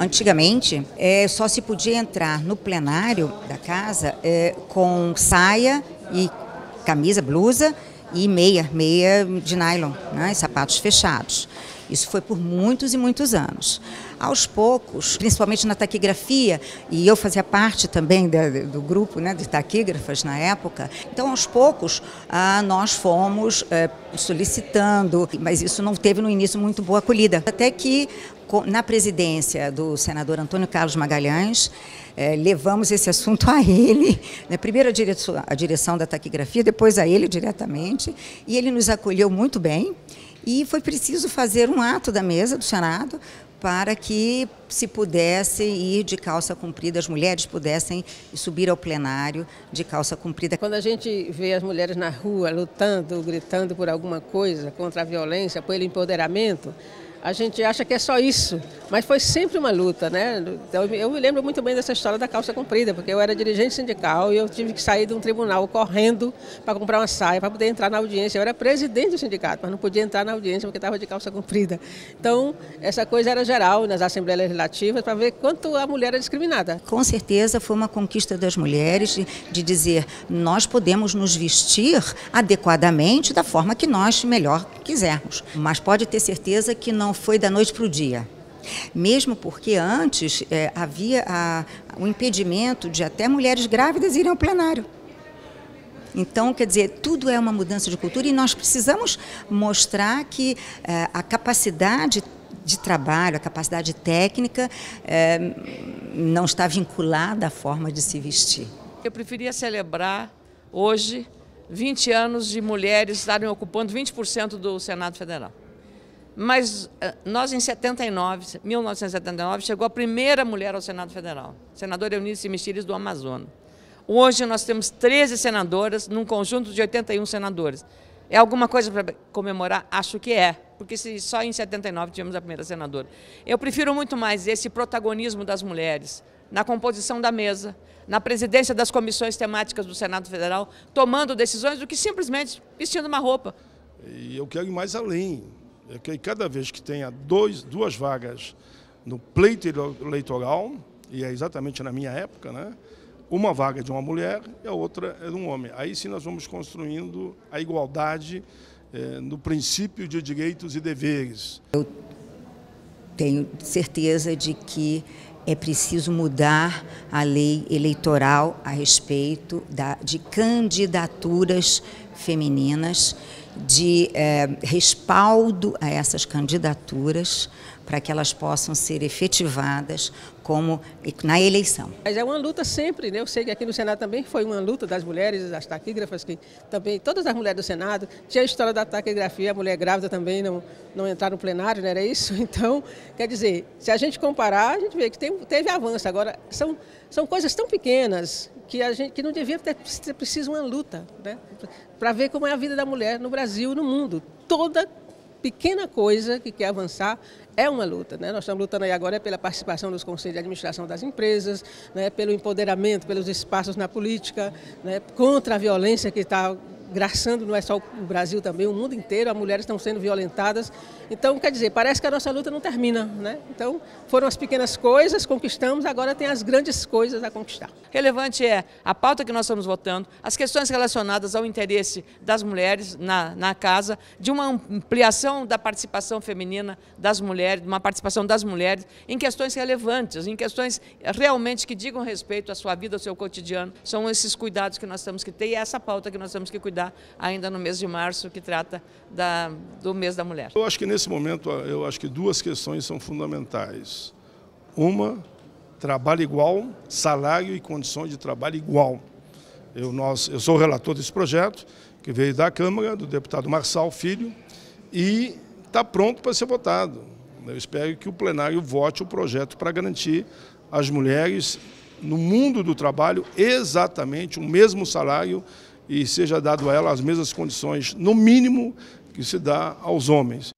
Antigamente, é, só se podia entrar no plenário da casa é, com saia e camisa, blusa e meia, meia de nylon, né, e sapatos fechados. Isso foi por muitos e muitos anos. Aos poucos, principalmente na taquigrafia, e eu fazia parte também do, do grupo né, de taquígrafas na época, então aos poucos ah, nós fomos eh, solicitando, mas isso não teve no início muito boa acolhida. Até que na presidência do senador Antônio Carlos Magalhães, eh, levamos esse assunto a ele, né, primeiro a a direção da taquigrafia, depois a ele diretamente, e ele nos acolheu muito bem. E foi preciso fazer um ato da mesa do Senado para que se pudesse ir de calça comprida, as mulheres pudessem subir ao plenário de calça comprida. Quando a gente vê as mulheres na rua lutando, gritando por alguma coisa, contra a violência, pelo empoderamento, a gente acha que é só isso, mas foi sempre uma luta, né? Então, eu me lembro muito bem dessa história da calça comprida, porque eu era dirigente sindical e eu tive que sair de um tribunal correndo para comprar uma saia, para poder entrar na audiência. Eu era presidente do sindicato, mas não podia entrar na audiência porque estava de calça comprida. Então, essa coisa era geral nas assembleias legislativas para ver quanto a mulher era discriminada. Com certeza foi uma conquista das mulheres de, de dizer nós podemos nos vestir adequadamente da forma que nós melhor quisermos, mas pode ter certeza que não foi da noite para o dia. Mesmo porque antes é, havia o impedimento de até mulheres grávidas irem ao plenário. Então, quer dizer, tudo é uma mudança de cultura e nós precisamos mostrar que é, a capacidade de trabalho, a capacidade técnica é, não está vinculada à forma de se vestir. Eu preferia celebrar hoje 20 anos de mulheres estarem ocupando 20% do Senado Federal. Mas eh, nós, em 79, 1979, chegou a primeira mulher ao Senado Federal, senadora Eunice Mexires do Amazonas. Hoje nós temos 13 senadoras num conjunto de 81 senadores. É alguma coisa para comemorar? Acho que é, porque se só em 79 tínhamos a primeira senadora. Eu prefiro muito mais esse protagonismo das mulheres na composição da mesa, na presidência das comissões temáticas do Senado Federal, tomando decisões do que simplesmente vestindo uma roupa. E eu quero ir mais além é que cada vez que tenha dois, duas vagas no pleito eleitoral, e é exatamente na minha época, né? uma vaga de uma mulher e a outra é de um homem. Aí sim nós vamos construindo a igualdade é, no princípio de direitos e deveres. Eu tenho certeza de que é preciso mudar a lei eleitoral a respeito da, de candidaturas femininas de é, respaldo a essas candidaturas para que elas possam ser efetivadas como na eleição. Mas é uma luta sempre, né? Eu sei que aqui no Senado também foi uma luta das mulheres, das taquígrafas, que também, todas as mulheres do Senado, tinha a história da taquigrafia, a mulher grávida também não, não entrar no plenário, não era isso? Então, quer dizer, se a gente comparar, a gente vê que tem, teve avanço. Agora, são, são coisas tão pequenas que a gente que não devia ter, preciso uma luta, né? Para ver como é a vida da mulher no Brasil e no mundo. Toda pequena coisa que quer avançar é uma luta. Né? Nós estamos lutando aí agora pela participação dos conselhos de administração das empresas, né? pelo empoderamento, pelos espaços na política, né? contra a violência que está graçando, não é só o Brasil também, o mundo inteiro, as mulheres estão sendo violentadas. Então, quer dizer, parece que a nossa luta não termina, né? Então, foram as pequenas coisas, conquistamos, agora tem as grandes coisas a conquistar. Relevante é a pauta que nós estamos votando, as questões relacionadas ao interesse das mulheres na, na casa, de uma ampliação da participação feminina das mulheres, de uma participação das mulheres em questões relevantes, em questões realmente que digam respeito à sua vida, ao seu cotidiano. São esses cuidados que nós temos que ter e é essa pauta que nós temos que cuidar ainda no mês de março, que trata da, do mês da mulher. Eu acho que nesse momento, eu acho que duas questões são fundamentais. Uma, trabalho igual, salário e condições de trabalho igual. Eu, nós, eu sou relator desse projeto, que veio da Câmara, do deputado Marçal Filho, e está pronto para ser votado. Eu espero que o plenário vote o projeto para garantir às mulheres no mundo do trabalho exatamente o mesmo salário e seja dado a ela as mesmas condições, no mínimo, que se dá aos homens.